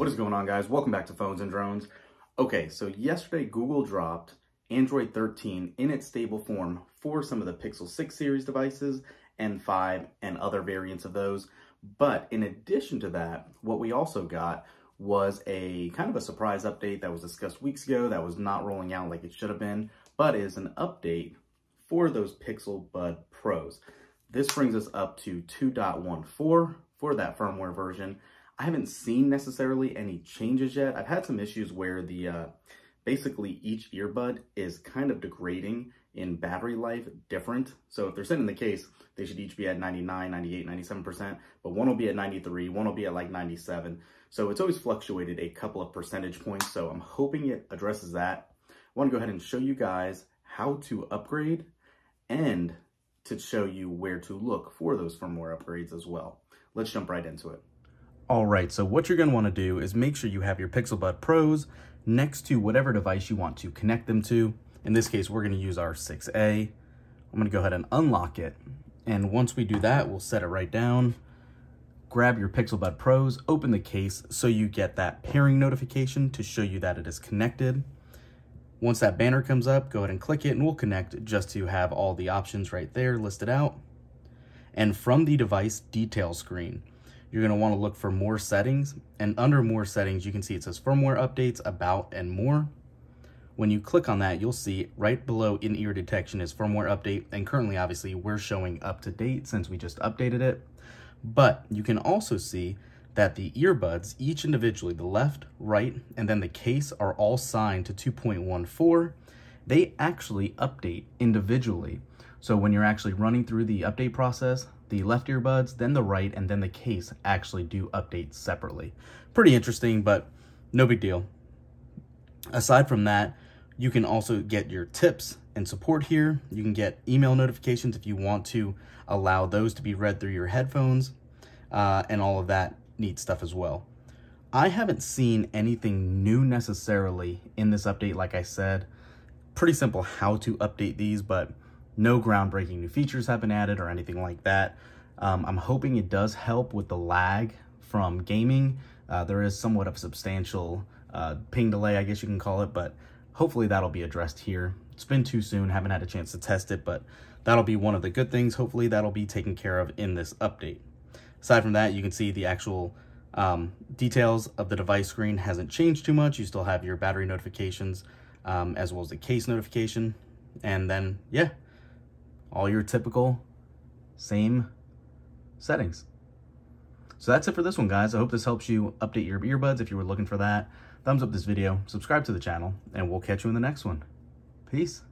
What is going on guys? Welcome back to Phones and Drones. Okay, so yesterday Google dropped Android 13 in its stable form for some of the Pixel 6 series devices and 5 and other variants of those. But in addition to that, what we also got was a kind of a surprise update that was discussed weeks ago that was not rolling out like it should have been, but is an update for those Pixel Bud Pros. This brings us up to 2.14 for that firmware version. I haven't seen necessarily any changes yet. I've had some issues where the uh, basically each earbud is kind of degrading in battery life different. So if they're sitting in the case, they should each be at 99, 98, 97%, but one will be at 93, one will be at like 97. So it's always fluctuated a couple of percentage points. So I'm hoping it addresses that. I wanna go ahead and show you guys how to upgrade and to show you where to look for those firmware upgrades as well. Let's jump right into it. All right, so what you're gonna wanna do is make sure you have your Pixel Bud Pros next to whatever device you want to connect them to. In this case, we're gonna use our 6A. I'm gonna go ahead and unlock it. And once we do that, we'll set it right down. Grab your Pixel Bud Pros, open the case so you get that pairing notification to show you that it is connected. Once that banner comes up, go ahead and click it and we'll connect just to have all the options right there listed out. And from the device detail screen, you're going to want to look for more settings and under more settings, you can see it says firmware updates, about, and more. When you click on that, you'll see right below in-ear detection is firmware update. And currently, obviously, we're showing up to date since we just updated it. But you can also see that the earbuds, each individually, the left, right, and then the case are all signed to 2.14. They actually update individually. So when you're actually running through the update process, the left earbuds, then the right, and then the case actually do update separately. Pretty interesting, but no big deal. Aside from that, you can also get your tips and support here. You can get email notifications if you want to allow those to be read through your headphones uh, and all of that neat stuff as well. I haven't seen anything new necessarily in this update, like I said. Pretty simple how to update these, but no groundbreaking new features have been added or anything like that. Um, I'm hoping it does help with the lag from gaming. Uh, there is somewhat of a substantial uh, ping delay, I guess you can call it, but hopefully that'll be addressed here. It's been too soon, haven't had a chance to test it, but that'll be one of the good things. Hopefully that'll be taken care of in this update. Aside from that, you can see the actual um, details of the device screen hasn't changed too much. You still have your battery notifications um, as well as the case notification. And then, yeah, all your typical same settings. So that's it for this one, guys. I hope this helps you update your earbuds if you were looking for that. Thumbs up this video, subscribe to the channel, and we'll catch you in the next one. Peace.